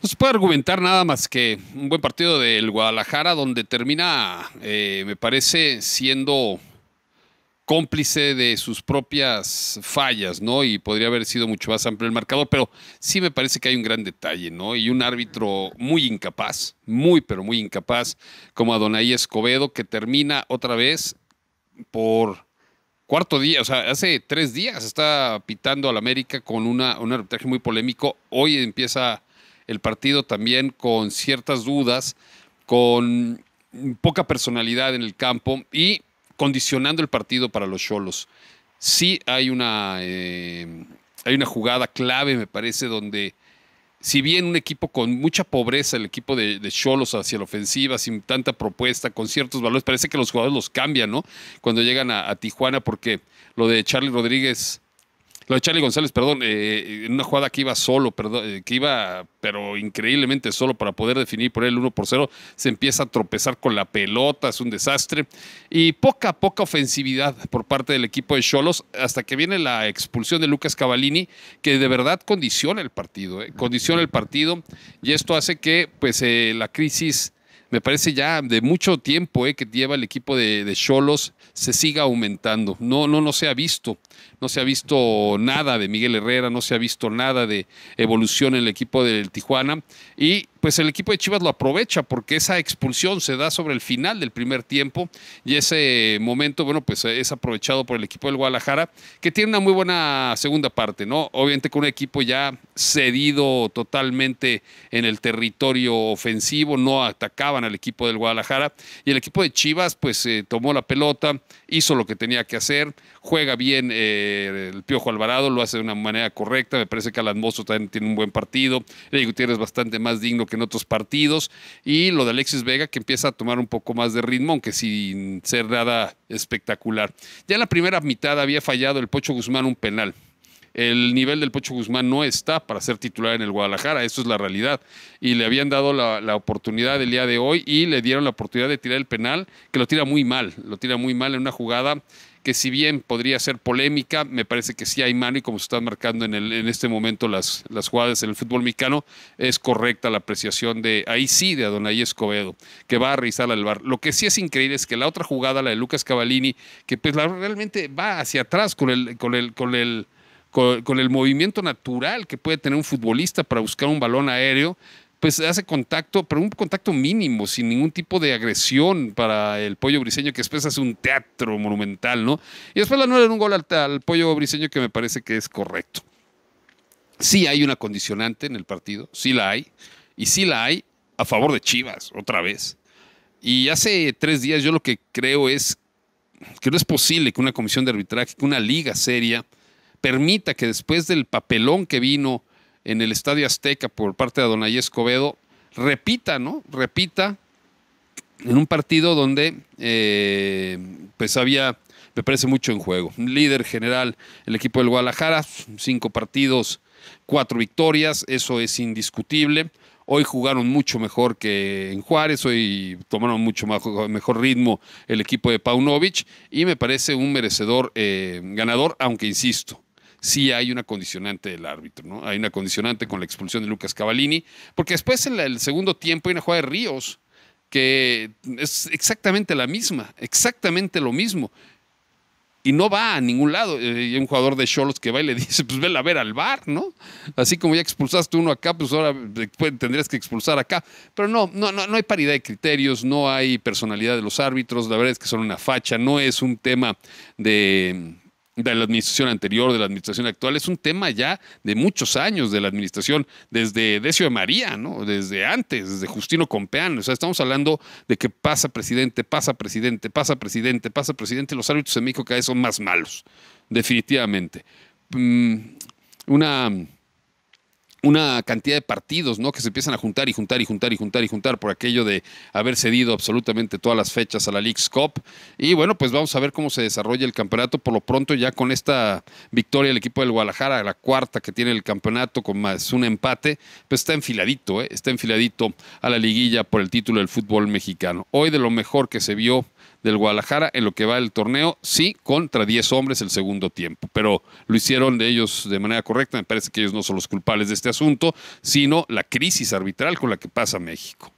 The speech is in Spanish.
No se puede argumentar nada más que un buen partido del Guadalajara donde termina, eh, me parece, siendo cómplice de sus propias fallas, ¿no? Y podría haber sido mucho más amplio el marcador, pero sí me parece que hay un gran detalle, ¿no? Y un árbitro muy incapaz, muy, pero muy incapaz, como Adonai Escobedo, que termina otra vez por cuarto día, o sea, hace tres días está pitando al América con una, un arbitraje muy polémico. Hoy empieza el partido también con ciertas dudas, con poca personalidad en el campo y condicionando el partido para los Cholos. Sí hay una, eh, hay una jugada clave, me parece, donde si bien un equipo con mucha pobreza, el equipo de Cholos hacia la ofensiva, sin tanta propuesta, con ciertos valores, parece que los jugadores los cambian, ¿no? Cuando llegan a, a Tijuana, porque lo de Charlie Rodríguez lo de Charlie González, perdón, eh, en una jugada que iba solo, perdón, eh, que iba, pero increíblemente solo para poder definir por él el 1 por 0, se empieza a tropezar con la pelota, es un desastre. Y poca, poca ofensividad por parte del equipo de Cholos, hasta que viene la expulsión de Lucas Cavallini, que de verdad condiciona el partido, eh, condiciona el partido, y esto hace que, pues, la crisis me parece ya de mucho tiempo que lleva el equipo de Cholos se siga aumentando. No, no, no se ha visto, no se ha visto nada de Miguel Herrera, no se ha visto nada de evolución en el equipo del Tijuana y pues el equipo de Chivas lo aprovecha porque esa expulsión se da sobre el final del primer tiempo y ese momento, bueno, pues es aprovechado por el equipo del Guadalajara, que tiene una muy buena segunda parte, ¿no? Obviamente con un equipo ya cedido totalmente en el territorio ofensivo, no atacaban al equipo del Guadalajara y el equipo de Chivas pues eh, tomó la pelota, hizo lo que tenía que hacer, juega bien eh, el Piojo Alvarado, lo hace de una manera correcta, me parece que Alan también tiene un buen partido, Rey Gutiérrez bastante más digno que en otros partidos, y lo de Alexis Vega que empieza a tomar un poco más de ritmo, aunque sin ser nada espectacular. Ya en la primera mitad había fallado el Pocho Guzmán un penal. El nivel del Pocho Guzmán no está para ser titular en el Guadalajara, eso es la realidad. Y le habían dado la, la, oportunidad el día de hoy y le dieron la oportunidad de tirar el penal, que lo tira muy mal, lo tira muy mal en una jugada que si bien podría ser polémica, me parece que sí hay mano y como se están marcando en, el, en este momento las, las jugadas en el fútbol mexicano, es correcta la apreciación de, ahí sí, de Adonai Escobedo, que va a revisar al bar. Lo que sí es increíble es que la otra jugada, la de Lucas Cavallini, que pues realmente va hacia atrás con el, con el, con el con, el movimiento natural que puede tener un futbolista para buscar un balón aéreo, pues hace contacto, pero un contacto mínimo, sin ningún tipo de agresión para el pollo briseño, que después hace un teatro monumental, ¿no? Y después la en un gol al, pollo briseño que me parece que es correcto. Sí hay una condicionante en el partido, sí la hay, y sí la hay a favor de Chivas, otra vez. Y hace tres días yo lo que creo es que no es posible que una comisión de arbitraje, que una liga seria, permita que después del papelón que vino en el Estadio Azteca por parte de Adonai Escobedo, repita, ¿no? Repita en un partido donde eh, pues había, me parece mucho en juego. Líder general, el equipo del Guadalajara, cinco partidos, cuatro victorias, eso es indiscutible. Hoy jugaron mucho mejor que en Juárez, hoy tomaron mucho mejor ritmo el equipo de Paunovic y me parece un merecedor eh, ganador, aunque insisto, sí hay una condicionante del árbitro, ¿no? Hay una condicionante con la expulsión de Lucas Cavallini, porque después en el segundo tiempo hay una jugada de Ríos que es exactamente la misma, exactamente lo mismo. Y no va a ningún lado. Eh, hay un jugador de Cholos que va y le dice, pues vela a ver al bar, ¿no? Así como ya expulsaste uno acá, pues ahora tendrías que expulsar acá. Pero no, no, no, no hay paridad de criterios, no hay personalidad de los árbitros, la verdad es que son una facha, no es un tema de, de la administración anterior, de la administración actual, es un tema ya de muchos años de la administración, desde Decio de María, ¿no? Desde antes, desde Justino Compeán. O sea, estamos hablando de que pasa presidente, pasa presidente, pasa presidente, pasa presidente. Los árbitros en México cada vez son más malos, definitivamente. Mm, una una cantidad de partidos, ¿no? Que se empiezan a juntar y juntar y juntar y juntar y juntar por aquello de haber cedido absolutamente todas las fechas a la League's Cup. Y bueno, pues vamos a ver cómo se desarrolla el campeonato. Por lo pronto, ya con esta victoria el equipo del Guadalajara, la cuarta que tiene el campeonato con más un empate, pues está enfiladito, ¿eh? Está enfiladito a la liguilla por el título del fútbol mexicano. Hoy de lo mejor que se vio del Guadalajara en lo que va el torneo, sí, contra 10 hombres el segundo tiempo, pero lo hicieron de ellos de manera correcta, me parece que ellos no son los culpables de este asunto, sino la crisis arbitral con la que pasa México.